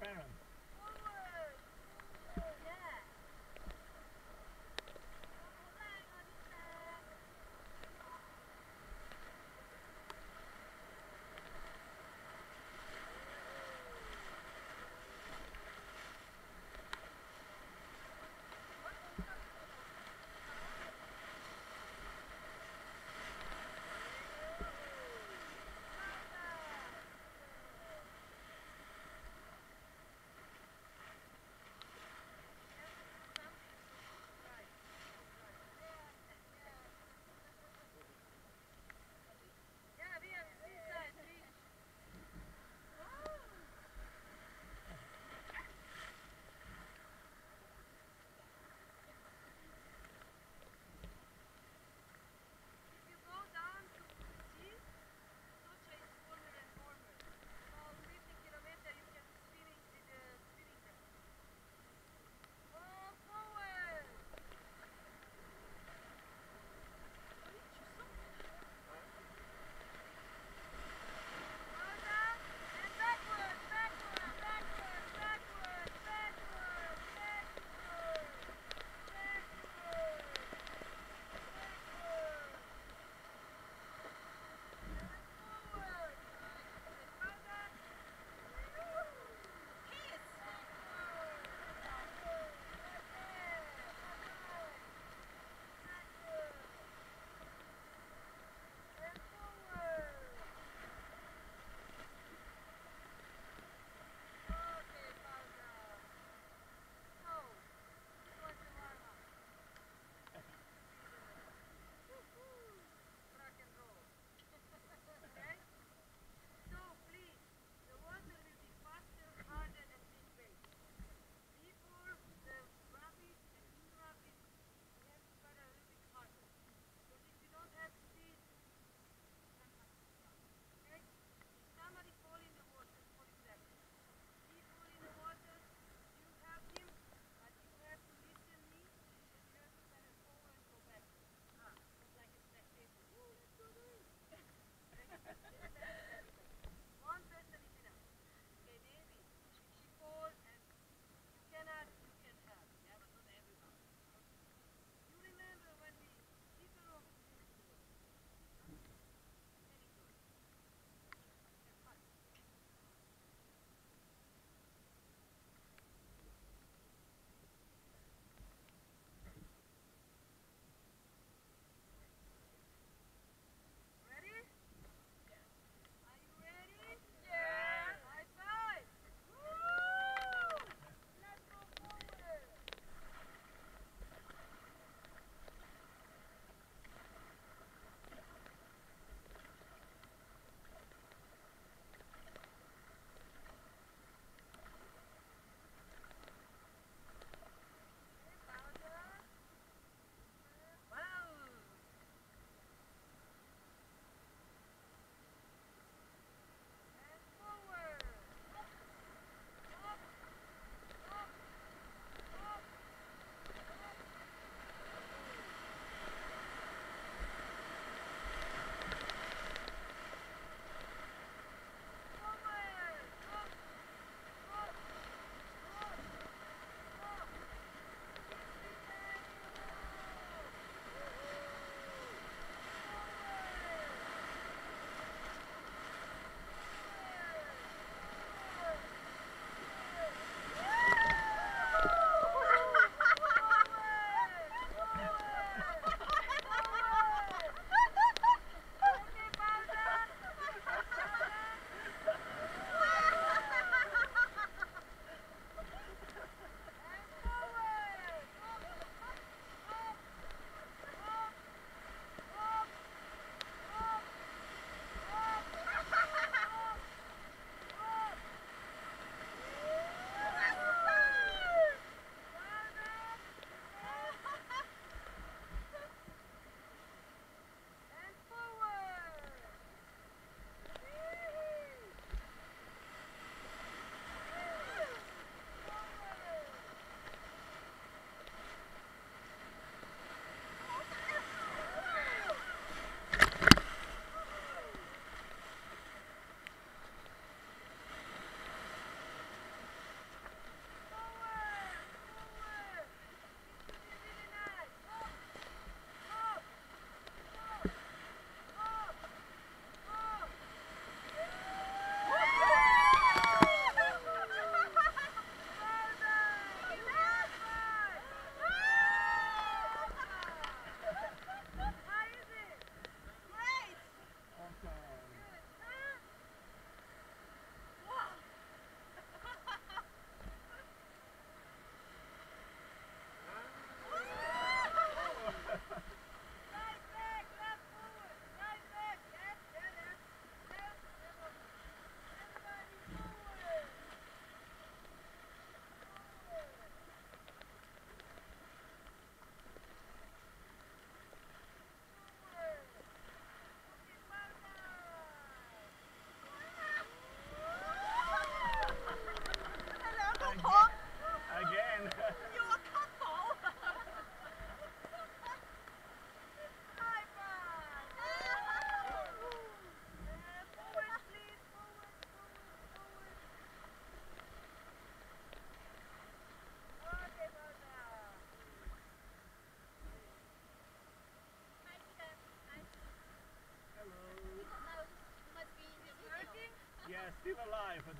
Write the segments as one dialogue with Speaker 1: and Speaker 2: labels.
Speaker 1: transparent.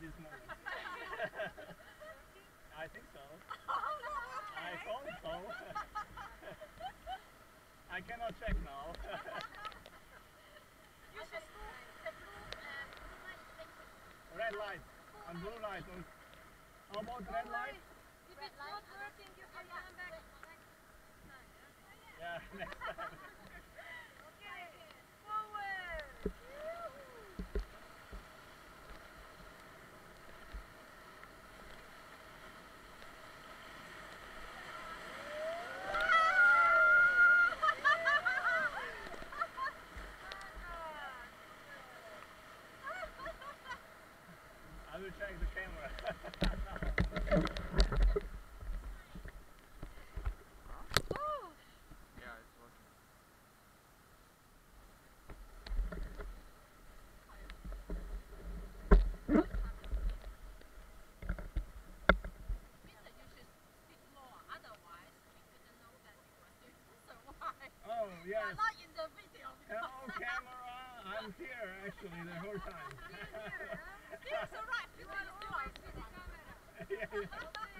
Speaker 2: This moment. I think so.
Speaker 3: Oh, no,
Speaker 2: I
Speaker 3: okay.
Speaker 2: thought so. I cannot check now.
Speaker 3: You should the blue, uh, blue light
Speaker 2: red light and blue light. on- How about red light?
Speaker 3: If it's not working, you can come back.
Speaker 2: Yeah, next time. I will the camera.
Speaker 4: Yeah, it's working.
Speaker 2: oh, yes.
Speaker 3: Not in the video.
Speaker 2: Hello, camera. I'm here actually the whole time.
Speaker 3: You to do it.
Speaker 2: yeah, yeah.